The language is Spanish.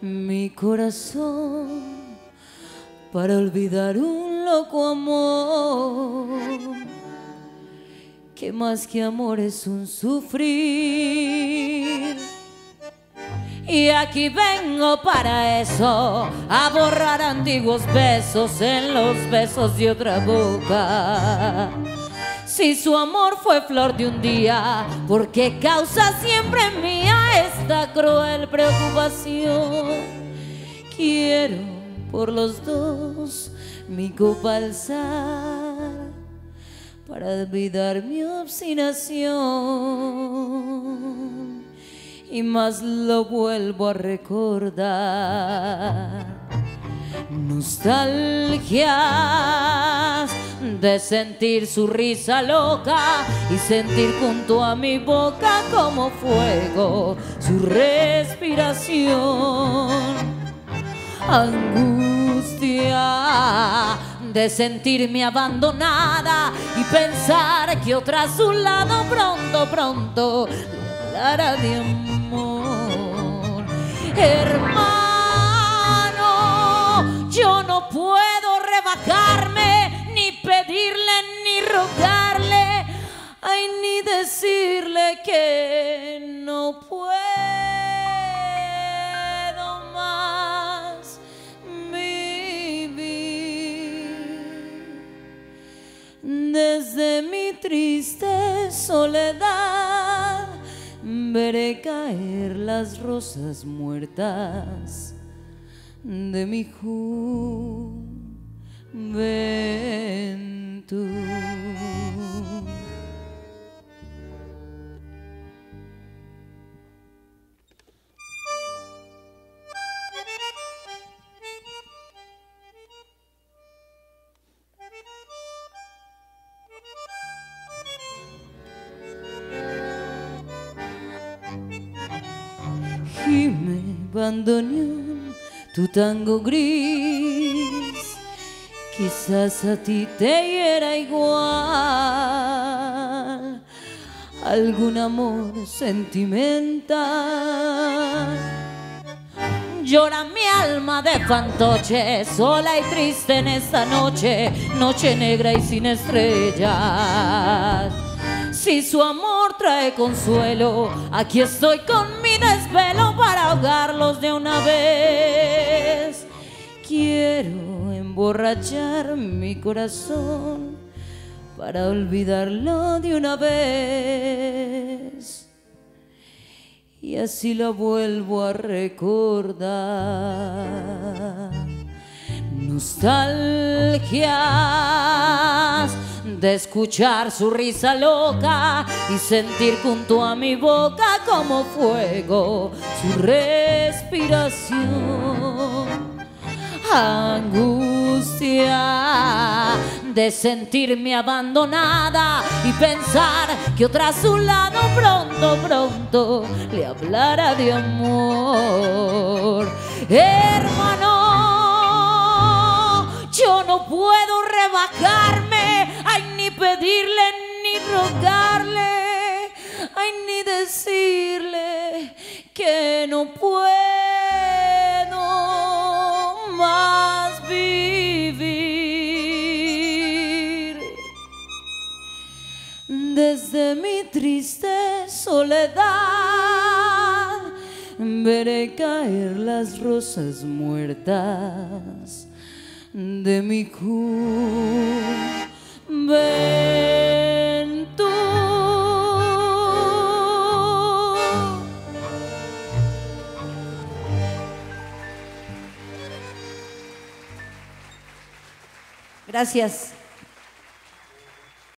mi corazón para olvidar un loco amor que más que amor es un sufrir. Y aquí vengo para eso, a borrar antiguos besos en los besos de otra boca. Si su amor fue flor de un día, ¿por qué causa siempre mía esta cruel preocupación? Quiero por los dos mi copa alzar para olvidar mi obstinación y más lo vuelvo a recordar. Nostalgias de sentir su risa loca y sentir junto a mi boca como fuego su respiración. Angustia de sentirme abandonada y pensar que otra a su lado pronto, pronto le hablará de amor. Que no puedo más vivir. Desde mi triste soledad veré caer las rosas muertas de mi juventud. Tu tango gris, quizás a ti te hiera igual algún amor sentimental. Llora mi alma de fantoche, sola y triste en esta noche, noche negra y sin estrellas. Si su amor trae consuelo, aquí estoy con desvelo para ahogarlos de una vez. Quiero emborrachar mi corazón para olvidarlo de una vez. Y así lo vuelvo a recordar. Nostalgias de escuchar su risa loca y sentir junto a mi boca como fuego su respiración. Angustia de sentirme abandonada y pensar que otra a su lado pronto, pronto le hablara de amor. Hermano, yo no puedo rebajarme, pedirle ni rogarle, ay, ni decirle que no puedo más vivir. Desde mi triste soledad veré caer las rosas muertas de mi juventud. Gracias.